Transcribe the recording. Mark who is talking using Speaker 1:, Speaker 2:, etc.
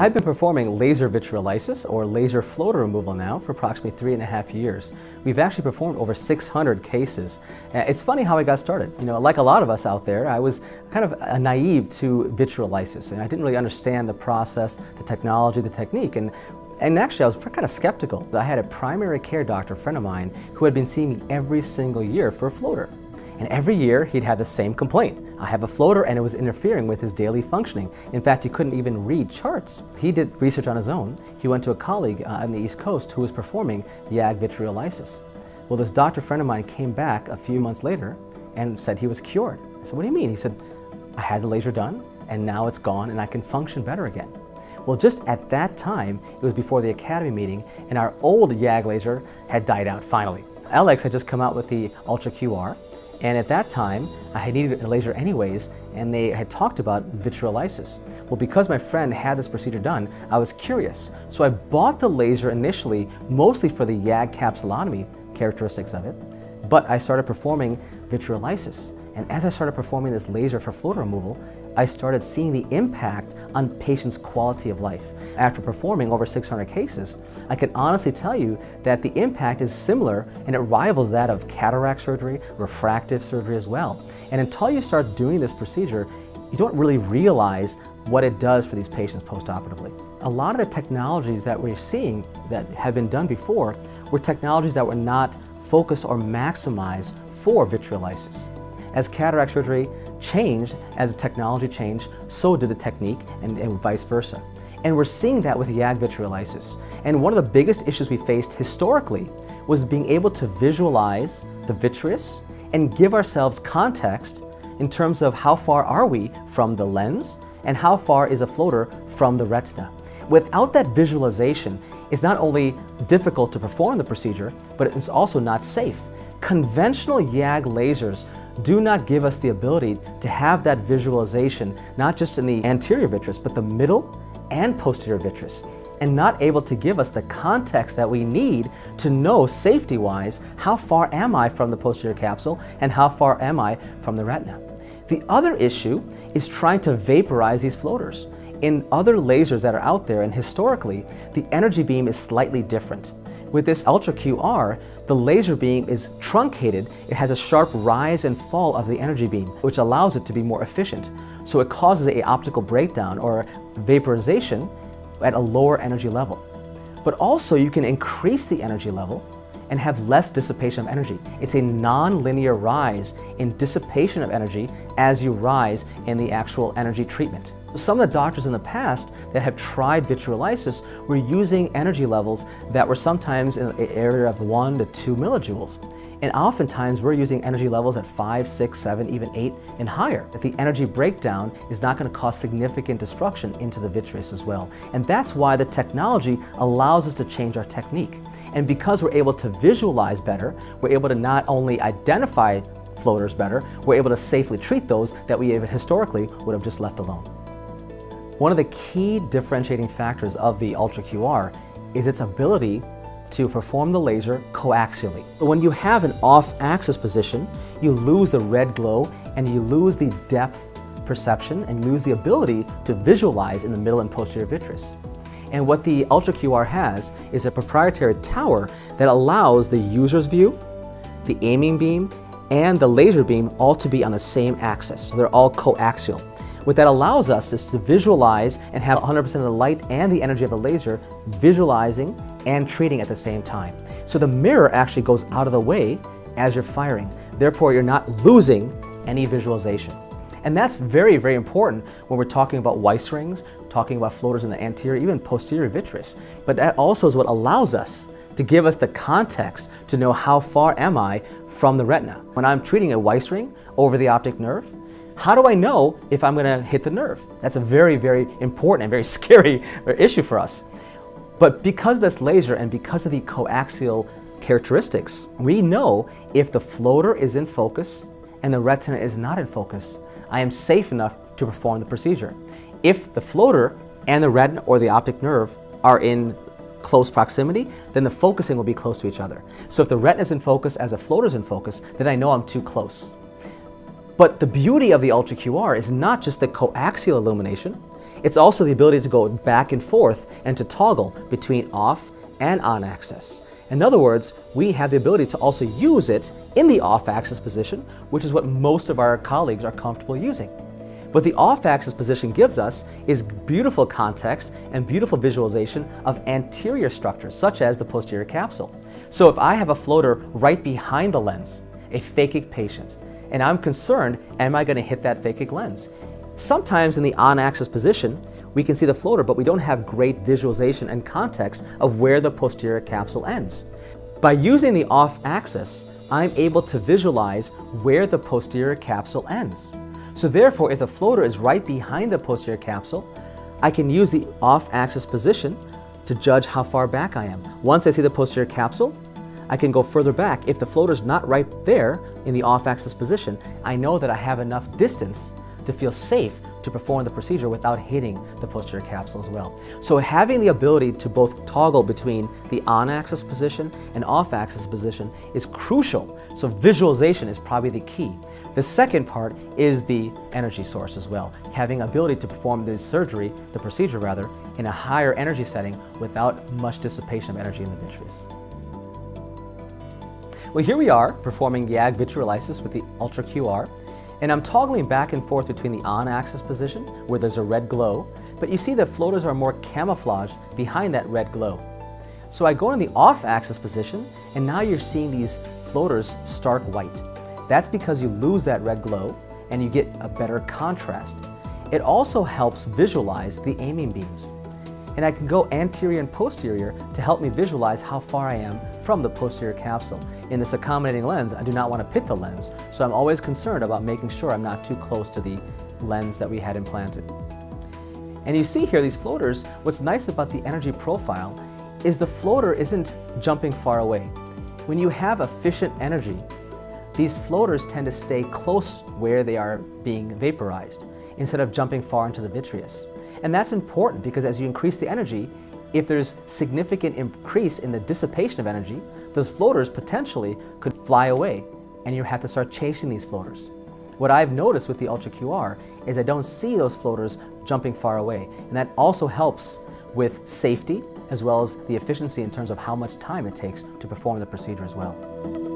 Speaker 1: I've been performing laser vitreolysis or laser floater removal now for approximately three and a half years. We've actually performed over 600 cases. Uh, it's funny how I got started. You know, like a lot of us out there, I was kind of naive to vitreolysis and I didn't really understand the process, the technology, the technique. And and actually, I was kind of skeptical. I had a primary care doctor friend of mine who had been seeing me every single year for a floater. And every year he'd have the same complaint. I have a floater and it was interfering with his daily functioning. In fact, he couldn't even read charts. He did research on his own. He went to a colleague uh, on the East Coast who was performing YAG vitreolysis. Well, this doctor friend of mine came back a few months later and said he was cured. I said, what do you mean? He said, I had the laser done and now it's gone and I can function better again. Well, just at that time, it was before the Academy meeting, and our old YAG laser had died out finally. Ellex had just come out with the Ultra QR, and at that time, I had needed a laser anyways, and they had talked about vitreolysis. Well, because my friend had this procedure done, I was curious. So I bought the laser initially, mostly for the YAG capsulotomy characteristics of it, but I started performing vitreolysis. And as I started performing this laser for floater removal, I started seeing the impact on patients' quality of life. After performing over 600 cases, I can honestly tell you that the impact is similar and it rivals that of cataract surgery, refractive surgery as well. And until you start doing this procedure, you don't really realize what it does for these patients postoperatively. A lot of the technologies that we're seeing that have been done before were technologies that were not focused or maximized for vitreolysis. As cataract surgery changed, as technology changed, so did the technique and, and vice versa. And we're seeing that with YAG vitreolysis. And one of the biggest issues we faced historically was being able to visualize the vitreous and give ourselves context in terms of how far are we from the lens and how far is a floater from the retina. Without that visualization, it's not only difficult to perform the procedure, but it's also not safe. Conventional YAG lasers do not give us the ability to have that visualization, not just in the anterior vitreous, but the middle and posterior vitreous, and not able to give us the context that we need to know safety-wise how far am I from the posterior capsule and how far am I from the retina. The other issue is trying to vaporize these floaters. In other lasers that are out there, and historically, the energy beam is slightly different. With this Ultra QR, the laser beam is truncated. It has a sharp rise and fall of the energy beam, which allows it to be more efficient. So it causes a optical breakdown or vaporization at a lower energy level. But also you can increase the energy level and have less dissipation of energy. It's a non-linear rise in dissipation of energy as you rise in the actual energy treatment. Some of the doctors in the past that have tried vitreolysis were using energy levels that were sometimes in the area of 1 to 2 millijoules. And oftentimes we're using energy levels at 5, 6, 7, even 8 and higher. That the energy breakdown is not going to cause significant destruction into the vitreous as well. And that's why the technology allows us to change our technique. And because we're able to visualize better, we're able to not only identify floaters better, we're able to safely treat those that we even historically would have just left alone. One of the key differentiating factors of the Ultra QR is its ability to perform the laser coaxially. When you have an off-axis position, you lose the red glow and you lose the depth perception and lose the ability to visualize in the middle and posterior vitreous. And what the Ultra QR has is a proprietary tower that allows the user's view, the aiming beam, and the laser beam all to be on the same axis. They're all coaxial. What that allows us is to visualize and have 100% of the light and the energy of the laser visualizing and treating at the same time. So the mirror actually goes out of the way as you're firing. Therefore, you're not losing any visualization. And that's very, very important when we're talking about Weiss rings, talking about floaters in the anterior, even posterior vitreous. But that also is what allows us to give us the context to know how far am I from the retina. When I'm treating a Weiss ring over the optic nerve, how do I know if I'm going to hit the nerve? That's a very, very important and very scary issue for us. But because of this laser and because of the coaxial characteristics, we know if the floater is in focus and the retina is not in focus, I am safe enough to perform the procedure. If the floater and the retina or the optic nerve are in close proximity, then the focusing will be close to each other. So if the retina is in focus as a floater is in focus, then I know I'm too close. But the beauty of the Ultra QR is not just the coaxial illumination, It's also the ability to go back and forth and to toggle between off and on axis. In other words, we have the ability to also use it in the off axis position, which is what most of our colleagues are comfortable using. What the off axis position gives us is beautiful context and beautiful visualization of anterior structures, such as the posterior capsule. So if I have a floater right behind the lens, a phakic patient, and I'm concerned, am I going to hit that phakic lens? Sometimes in the on-axis position, we can see the floater, but we don't have great visualization and context of where the posterior capsule ends. By using the off-axis, I'm able to visualize where the posterior capsule ends. So therefore, if the floater is right behind the posterior capsule, I can use the off-axis position to judge how far back I am. Once I see the posterior capsule, I can go further back. If the floater is not right there in the off-axis position, I know that I have enough distance to feel safe to perform the procedure without hitting the posterior capsule as well. So having the ability to both toggle between the on-axis position and off-axis position is crucial. So visualization is probably the key. The second part is the energy source as well, having ability to perform the surgery, the procedure rather, in a higher energy setting without much dissipation of energy in the vitreous. Well, here we are performing YAG vitreolysis with the Ultra QR, and I'm toggling back and forth between the on-axis position, where there's a red glow, but you see the floaters are more camouflaged behind that red glow. So I go in the off-axis position, and now you're seeing these floaters stark white. That's because you lose that red glow, and you get a better contrast. It also helps visualize the aiming beams and I can go anterior and posterior to help me visualize how far I am from the posterior capsule. In this accommodating lens, I do not want to pit the lens, so I'm always concerned about making sure I'm not too close to the lens that we had implanted. And you see here these floaters, what's nice about the energy profile is the floater isn't jumping far away. When you have efficient energy, these floaters tend to stay close where they are being vaporized instead of jumping far into the vitreous. And that's important because as you increase the energy, if there's significant increase in the dissipation of energy, those floaters potentially could fly away and you have to start chasing these floaters. What I've noticed with the Ultra QR is I don't see those floaters jumping far away. And that also helps with safety as well as the efficiency in terms of how much time it takes to perform the procedure as well.